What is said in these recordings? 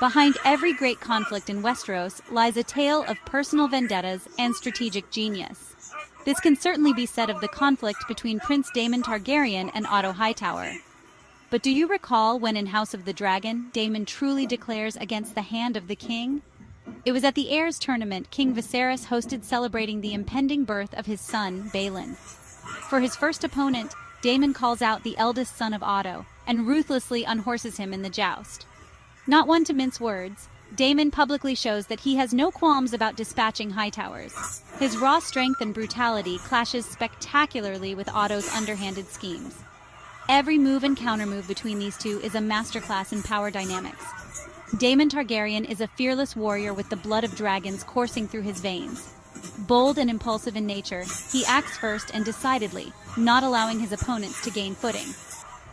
Behind every great conflict in Westeros lies a tale of personal vendettas and strategic genius. This can certainly be said of the conflict between Prince Daemon Targaryen and Otto Hightower. But do you recall when in House of the Dragon, Daemon truly declares against the hand of the king? It was at the Heirs tournament King Viserys hosted celebrating the impending birth of his son, Baelon. For his first opponent, Daemon calls out the eldest son of Otto and ruthlessly unhorses him in the joust. Not one to mince words, Daemon publicly shows that he has no qualms about dispatching Hightowers. His raw strength and brutality clashes spectacularly with Otto's underhanded schemes. Every move and countermove between these two is a masterclass in power dynamics. Daemon Targaryen is a fearless warrior with the blood of dragons coursing through his veins. Bold and impulsive in nature, he acts first and decidedly, not allowing his opponents to gain footing.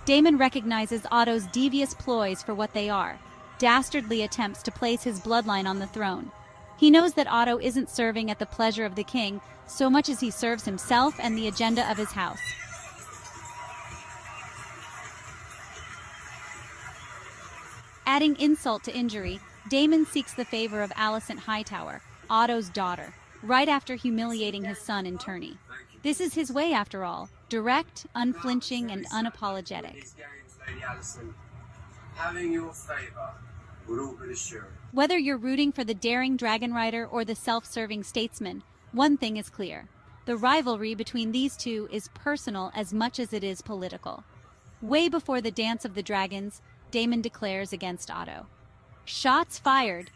Daemon recognizes Otto's devious ploys for what they are, dastardly attempts to place his bloodline on the throne. He knows that Otto isn't serving at the pleasure of the king so much as he serves himself and the agenda of his house. Adding insult to injury, Daemon seeks the favor of Alicent Hightower, Otto's daughter, right after humiliating his son in tourney. This is his way after all, direct, unflinching, and unapologetic. Having your favor whether you're rooting for the daring dragon rider or the self-serving statesman, one thing is clear. The rivalry between these two is personal as much as it is political. Way before the Dance of the Dragons, Daemon declares against Otto. Shots fired,